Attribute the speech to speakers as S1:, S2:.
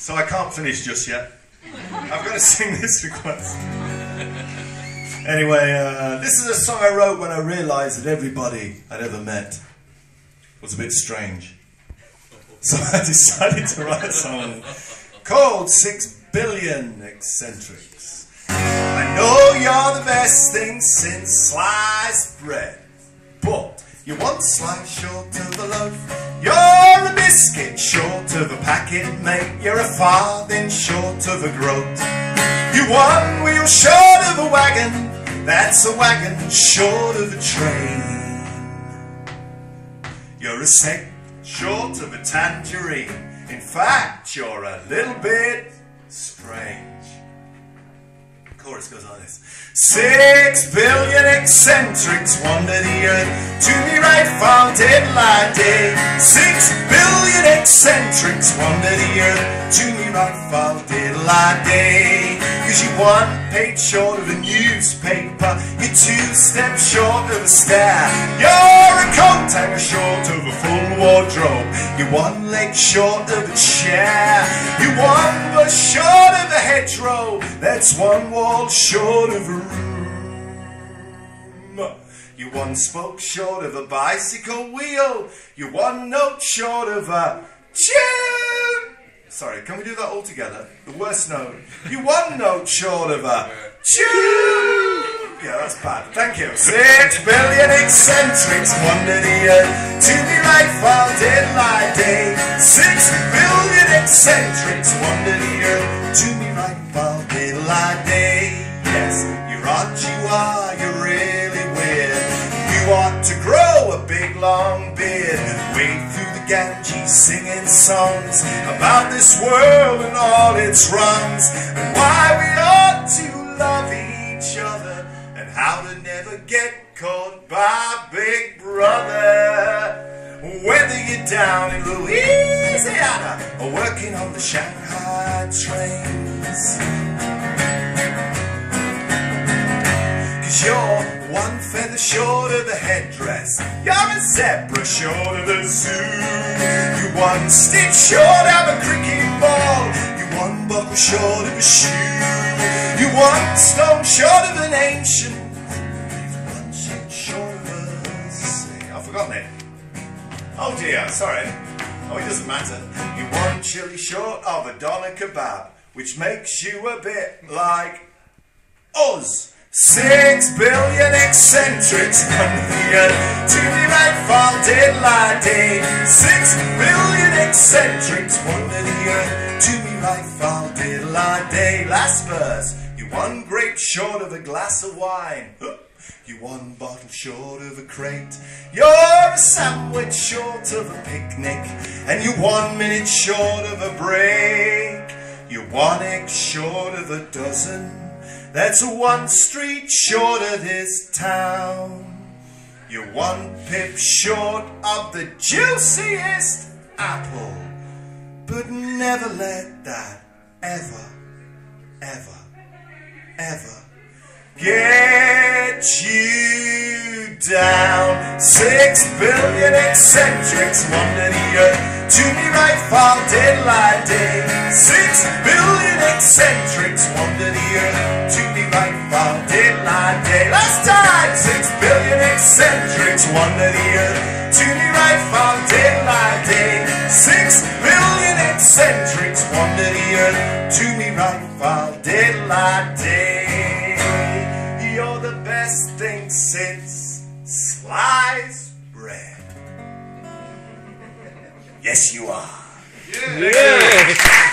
S1: so I can't finish just yet. I've got to sing this request. Anyway, uh, this is a song I wrote when I realised that everybody I'd ever met was a bit strange. So I decided to write a song called Six Billion Eccentrics. I know you're the best thing since sliced bread, but you want slice short of the loaf. You're a biscuit short of a packet, mate. You're a farthing short of a groat. You're one wheel short of a wagon. That's a wagon short of a train. You're a sec short of a tangerine. In fact, you're a little bit strange. Chorus goes on this. Six billion eccentrics wander the earth to me right found deadline day. Six billion eccentrics wander the earth to me right found deadline day. Cause you one page short of a newspaper, you're two steps short of a stair You're a coat hanger short of a full wardrobe, you're one leg short of a chair. You're one bus short of a hedgerow, that's one wall short of a room. You're one spoke short of a bicycle wheel, You're one note short of a tune. Sorry, can we do that all together? The worst note. You one note short of a. Yeah, that's bad. Thank you. Six billion eccentrics wander the earth to be right while daylight day. Six billion eccentrics wander the earth big long and wade through the Ganges singing songs about this world and all its wrongs and why we ought to love each other and how to never get caught by Big Brother. Whether you're down in Louisiana or working on the Shanghai trains. Cause you're one feather short of the headdress. You're a zebra short of the zoo. You one stitch short of a cricket ball. You one buckle short of a shoe. You one stone short of an ancient. One shit short of a sea. I've forgotten it. Oh dear, sorry. Oh, it doesn't matter. You one chili short of a doner kebab, which makes you a bit like us. Six billion eccentrics the earth to be right fall daylight day. Six billion eccentrics wander the earth to be right fall daylight day. Last verse, you one grape short of a glass of wine. You're one bottle short of a crate. You're a sandwich short of a picnic. And you're one minute short of a break. You're one egg short of a dozen. That's one street short of this town. You're one pip short of the juiciest apple. But never let that ever, ever, ever get you down. Six billion eccentrics wander the earth to be right fall daylight day. Six billion eccentrics wander the earth day. Last time, six billion eccentrics wander the earth to be right fall daylight day. Six billion eccentrics wander the earth to be right fall daylight day. You're the best thing since sliced bread. Yes, you are.
S2: Yeah.